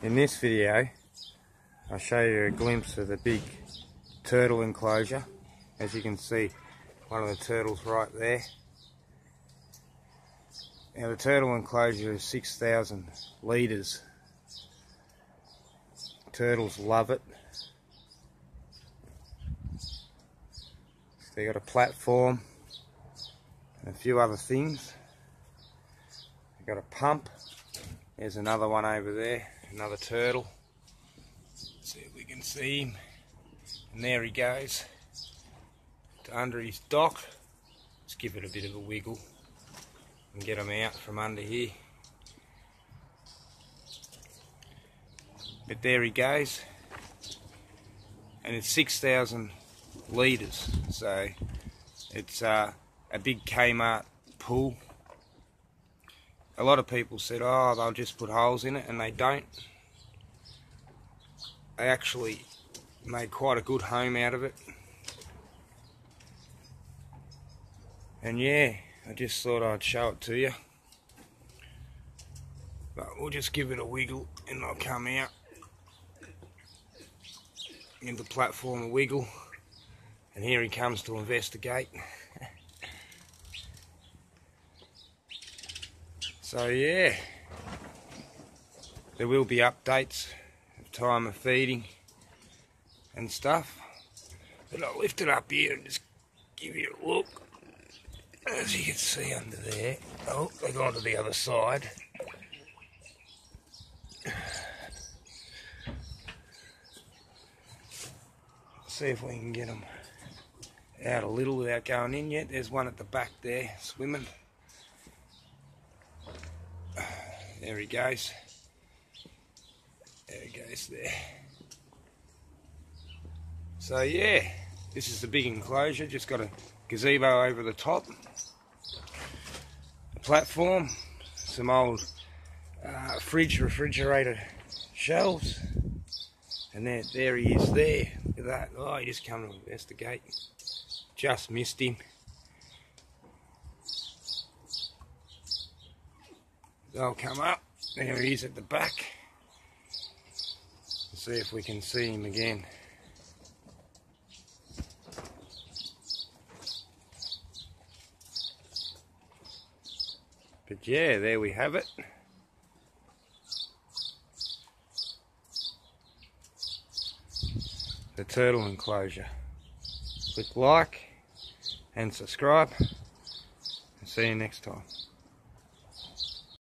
In this video, I'll show you a glimpse of the big turtle enclosure. As you can see, one of the turtles right there. Now the turtle enclosure is 6,000 litres. Turtles love it. They got a platform and a few other things. They got a pump. There's another one over there, another turtle. See if we can see him. And there he goes. To under his dock. Let's give it a bit of a wiggle and get him out from under here. But there he goes. And it's 6,000 litres. So it's uh, a big Kmart pool. A lot of people said, oh, they'll just put holes in it, and they don't. They actually made quite a good home out of it. And yeah, I just thought I'd show it to you. But we'll just give it a wiggle and I'll come out. Give the platform a wiggle. And here he comes to investigate. so yeah, there will be updates of time of feeding and stuff. But I'll lift it up here and just give you a look. As you can see under there. Oh, they gone to the other side. See if we can get them out a little without going in yet. There's one at the back there swimming. There he goes. There he goes there. So yeah, this is the big enclosure. Just got a gazebo over the top. Platform. Some old uh, fridge refrigerator shelves. And there, there he is there. Look at that. Oh, he just come to investigate. Just missed him. They'll come up. There he is at the back. Let's see if we can see him again. But yeah, there we have it. The turtle enclosure. Click like and subscribe. And see you next time.